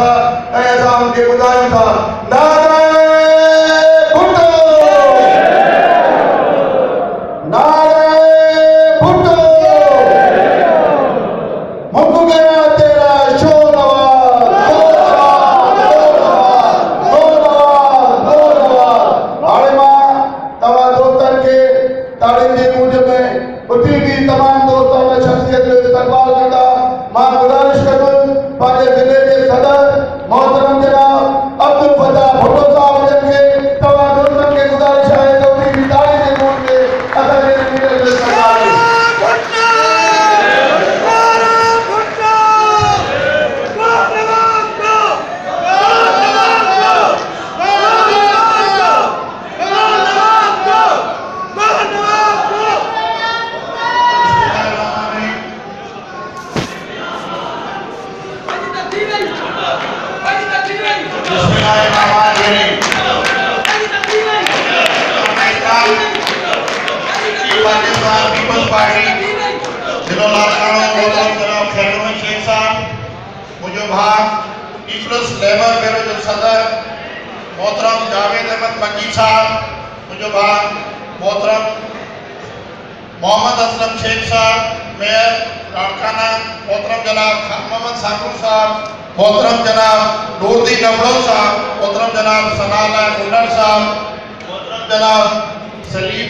था, ऐं असां उनखे ॿुधायूं था। नारे भुटो नारे भुटो मुख गया तेरा शो नवाज़ शो नवाज़ शो नवाज़ हाणे माँ तव्हां दोस्तनि खे ताड़ियुनि जे मूड में। उथी बि तमामु दोस्त शख़्सियत जो इस्तक़बाल कंदा पीपल्स पार्टी जिलो लाड़काणो मोहतरम जनाब खैरुल शेख साहब मुझो भाग पीपल्स लेबर ब्यूरो जो सदर मोहतरम जावेद अहमद मक्की साहब मुझो भाग मोहतरम मोहम्मद असलम शेख साहब मेयर लाड़काना मोहतरम जनाब खान मोहम्मद साकुर साहब मोहतरम जनाब नूरदीन अमलो साहब मोहतरम जनाब सनाला गुलर साहब मोहतरम जनाब सलीम